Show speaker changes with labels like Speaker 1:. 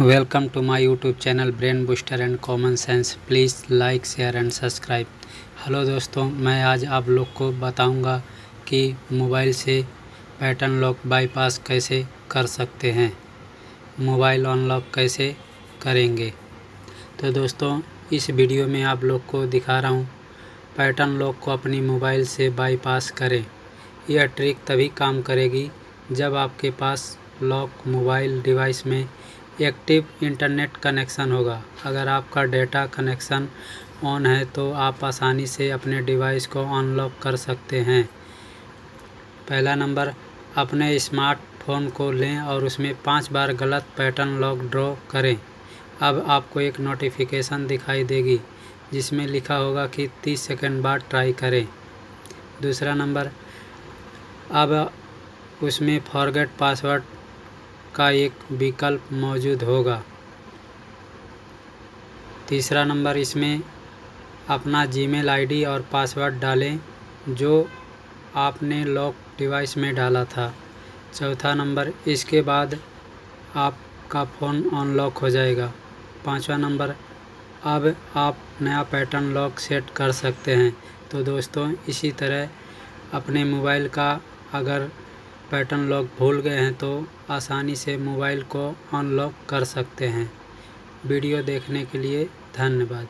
Speaker 1: Welcome to my YouTube channel brain booster and common sense please like share and subscribe hello दोस्तों, मैं आज आप लोग को बताऊँगा कि मोबाइल से पैटर्न लॉक बाईपास कैसे कर सकते हैं। मोबाइल अनलॉक कैसे करेंगे। तो दोस्तों, इस वीडियो में आप लोग को दिखा रहा हूँ, पैटर्न लॉक को अपनी मोबाइल से बाईपास करें। यह ट्रिक तभी काम करेगी जब आपके पास लॉक मोबाइल डिवाइस में एक्टिव इंटरनेट कनेक्शन होगा। अगर आपका डेटा कनेक्शन ऑन है तो आप आसानी से अपने डिवाइस को अनलॉक कर सकते हैं। पहला नंबर, अपने स्मार्टफ़ोन को लें और उसमें पाँच बार गलत पैटर्न लॉक ड्रॉ करें। अब आपको एक नोटिफिकेशन दिखाई देगी, जिसमें लिखा होगा कि 30 सेकंड बाद ट्राई करें। दूसरा नंबर, अब उसमें फॉरगेट पासवर्ड का एक विकल्प मौजूद होगा। तीसरा नंबर इसमें अपना जीमेल आईडी और पासवर्ड डालें, जो आपने लॉक डिवाइस में डाला था। चौथा नंबर, इसके बाद आपका फ़ोन अनलॉक हो जाएगा। पांचवा नंबर, अब आप नया पैटर्न लॉक सेट कर सकते हैं। तो दोस्तों, इसी तरह अपने मोबाइल का अगर पैटर्न लॉक भूल गए हैं तो आसानी से मोबाइल को अनलॉक कर सकते हैं। वीडियो देखने के लिए धन्यवाद।